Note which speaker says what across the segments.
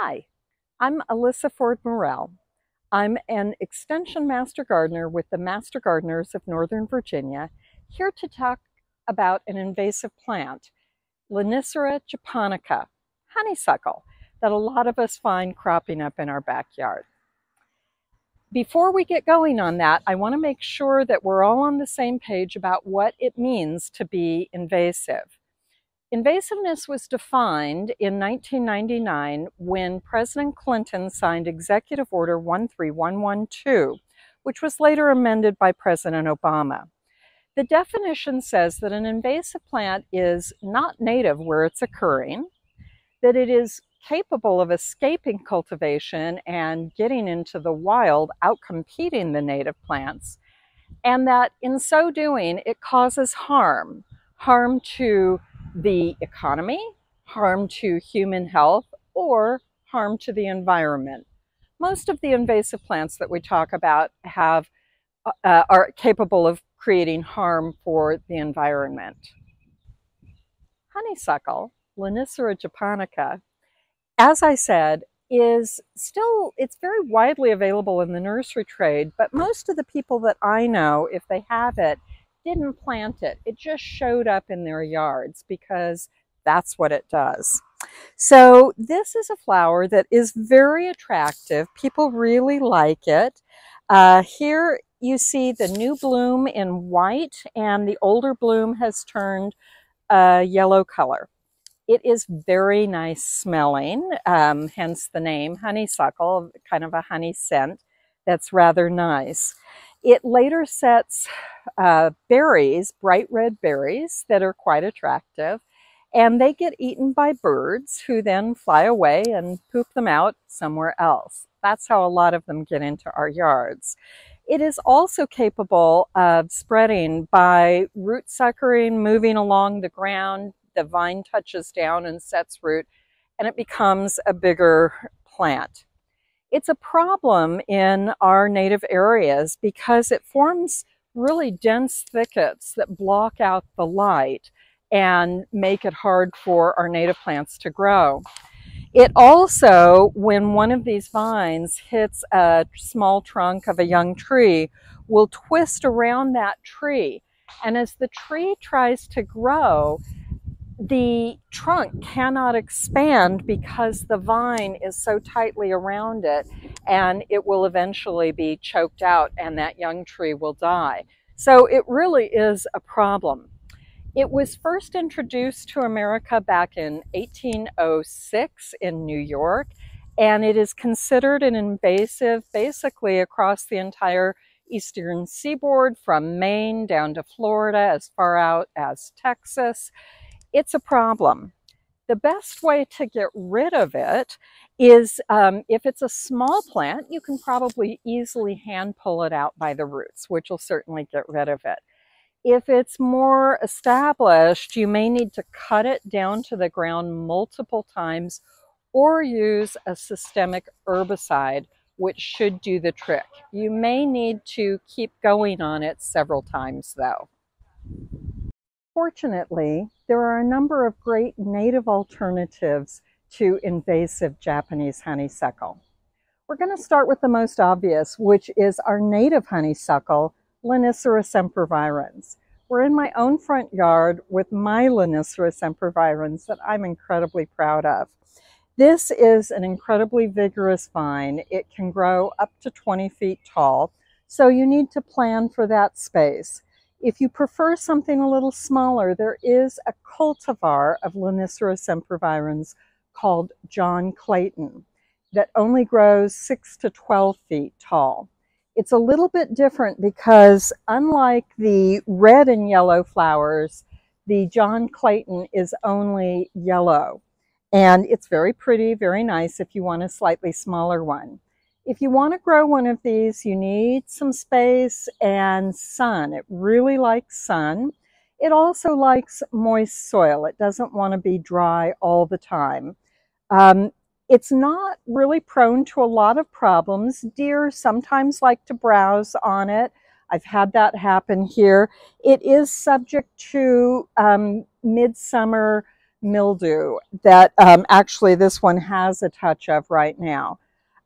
Speaker 1: Hi, I'm Alyssa Ford Morell. I'm an Extension Master Gardener with the Master Gardeners of Northern Virginia, here to talk about an invasive plant, Lonicera japonica, honeysuckle, that a lot of us find cropping up in our backyard. Before we get going on that, I want to make sure that we're all on the same page about what it means to be invasive. Invasiveness was defined in 1999 when President Clinton signed Executive Order 13112, which was later amended by President Obama. The definition says that an invasive plant is not native where it's occurring, that it is capable of escaping cultivation and getting into the wild, outcompeting the native plants, and that in so doing, it causes harm harm to the economy, harm to human health, or harm to the environment. Most of the invasive plants that we talk about have uh, uh, are capable of creating harm for the environment. Honeysuckle, Lonicera japonica, as I said, is still, it's very widely available in the nursery trade, but most of the people that I know, if they have it, didn't plant it. It just showed up in their yards because that's what it does. So this is a flower that is very attractive. People really like it. Uh, here you see the new bloom in white and the older bloom has turned a yellow color. It is very nice smelling, um, hence the name honeysuckle, kind of a honey scent that's rather nice. It later sets uh, berries, bright red berries that are quite attractive, and they get eaten by birds who then fly away and poop them out somewhere else. That's how a lot of them get into our yards. It is also capable of spreading by root suckering, moving along the ground. The vine touches down and sets root, and it becomes a bigger plant. It's a problem in our native areas because it forms really dense thickets that block out the light and make it hard for our native plants to grow. It also, when one of these vines hits a small trunk of a young tree, will twist around that tree. And as the tree tries to grow, the trunk cannot expand because the vine is so tightly around it and it will eventually be choked out and that young tree will die. So it really is a problem. It was first introduced to America back in 1806 in New York and it is considered an invasive basically across the entire eastern seaboard from Maine down to Florida as far out as Texas it's a problem. The best way to get rid of it is um, if it's a small plant, you can probably easily hand pull it out by the roots, which will certainly get rid of it. If it's more established, you may need to cut it down to the ground multiple times or use a systemic herbicide, which should do the trick. You may need to keep going on it several times though. Fortunately, there are a number of great native alternatives to invasive Japanese honeysuckle. We're going to start with the most obvious, which is our native honeysuckle, Lonicera sempervirens. We're in my own front yard with my Lonicera sempervirens that I'm incredibly proud of. This is an incredibly vigorous vine. It can grow up to 20 feet tall, so you need to plan for that space. If you prefer something a little smaller, there is a cultivar of Lonicera sempervirens called John Clayton that only grows 6 to 12 feet tall. It's a little bit different because unlike the red and yellow flowers, the John Clayton is only yellow. And it's very pretty, very nice if you want a slightly smaller one. If you want to grow one of these, you need some space and sun. It really likes sun. It also likes moist soil. It doesn't want to be dry all the time. Um, it's not really prone to a lot of problems. Deer sometimes like to browse on it. I've had that happen here. It is subject to um, midsummer mildew that um, actually this one has a touch of right now.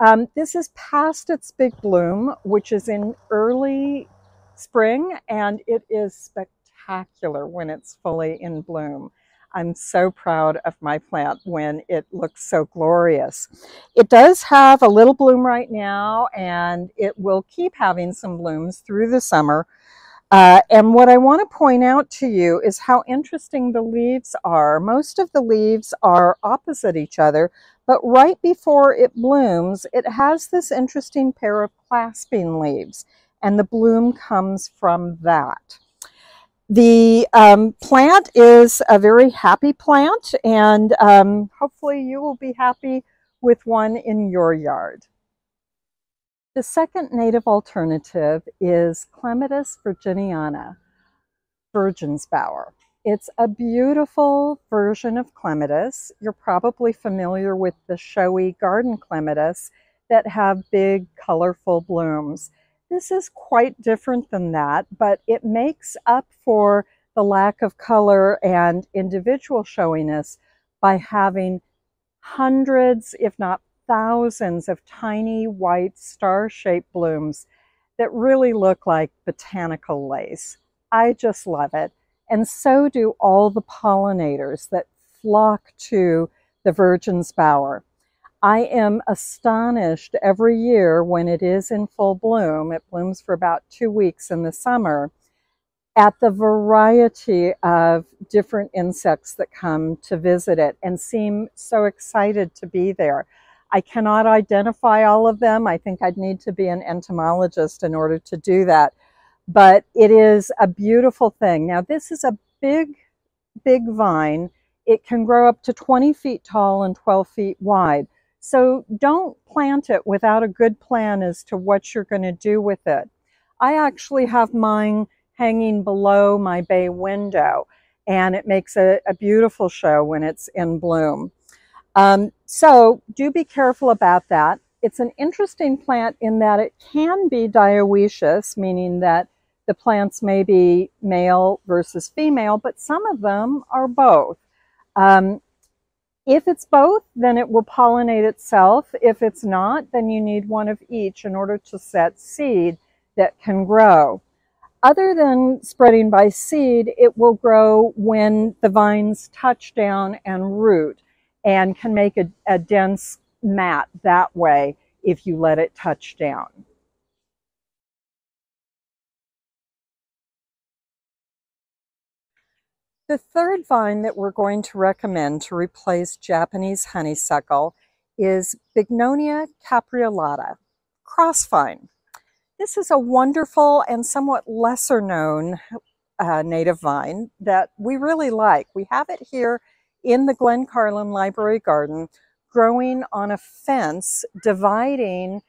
Speaker 1: Um, this is past its big bloom, which is in early spring, and it is spectacular when it's fully in bloom. I'm so proud of my plant when it looks so glorious. It does have a little bloom right now, and it will keep having some blooms through the summer. Uh, and what I want to point out to you is how interesting the leaves are. Most of the leaves are opposite each other, but right before it blooms, it has this interesting pair of clasping leaves, and the bloom comes from that. The um, plant is a very happy plant, and um, hopefully you will be happy with one in your yard. The second native alternative is Clematis virginiana, Virgin's Bower. It's a beautiful version of clematis. You're probably familiar with the showy garden clematis that have big colorful blooms. This is quite different than that, but it makes up for the lack of color and individual showiness by having hundreds, if not thousands of tiny white star-shaped blooms that really look like botanical lace. I just love it. And so do all the pollinators that flock to the Virgin's Bower. I am astonished every year when it is in full bloom, it blooms for about two weeks in the summer, at the variety of different insects that come to visit it and seem so excited to be there. I cannot identify all of them. I think I'd need to be an entomologist in order to do that. But it is a beautiful thing. Now, this is a big, big vine. It can grow up to 20 feet tall and 12 feet wide. So don't plant it without a good plan as to what you're going to do with it. I actually have mine hanging below my bay window, and it makes a, a beautiful show when it's in bloom. Um, so do be careful about that. It's an interesting plant in that it can be dioecious, meaning that the plants may be male versus female, but some of them are both. Um, if it's both, then it will pollinate itself. If it's not, then you need one of each in order to set seed that can grow. Other than spreading by seed, it will grow when the vines touch down and root and can make a, a dense mat that way if you let it touch down. The third vine that we're going to recommend to replace Japanese honeysuckle is Bignonia capreolata, crossvine. This is a wonderful and somewhat lesser known uh, native vine that we really like. We have it here in the Glencarlyn Library Garden, growing on a fence dividing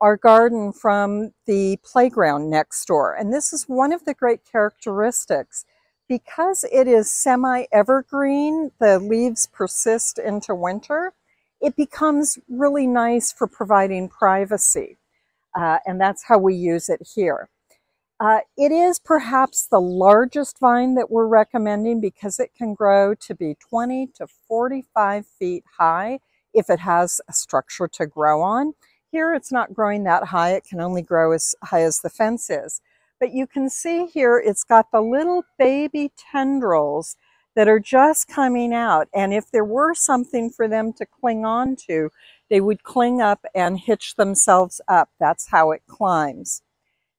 Speaker 1: our garden from the playground next door. And this is one of the great characteristics. Because it is semi-evergreen, the leaves persist into winter, it becomes really nice for providing privacy. Uh, and that's how we use it here. Uh, it is perhaps the largest vine that we're recommending because it can grow to be 20 to 45 feet high if it has a structure to grow on. Here it's not growing that high, it can only grow as high as the fence is. But you can see here it's got the little baby tendrils that are just coming out. And if there were something for them to cling on to, they would cling up and hitch themselves up. That's how it climbs.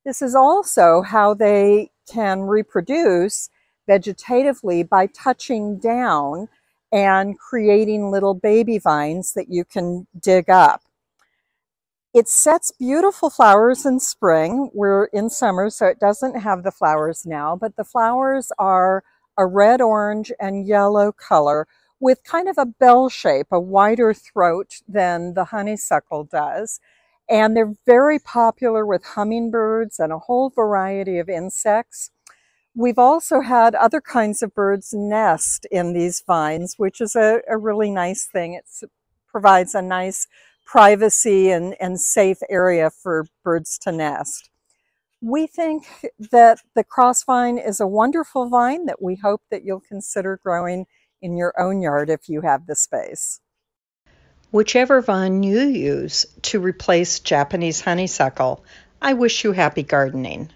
Speaker 1: This is also how they can reproduce vegetatively by touching down and creating little baby vines that you can dig up. It sets beautiful flowers in spring. We're in summer, so it doesn't have the flowers now, but the flowers are a red, orange, and yellow color with kind of a bell shape, a wider throat than the honeysuckle does. And they're very popular with hummingbirds and a whole variety of insects. We've also had other kinds of birds nest in these vines, which is a, a really nice thing. It provides a nice privacy and, and safe area for birds to nest. We think that the crossvine is a wonderful vine that we hope that you'll consider growing in your own yard if you have the space.
Speaker 2: Whichever vine you use to replace Japanese honeysuckle, I wish you happy gardening.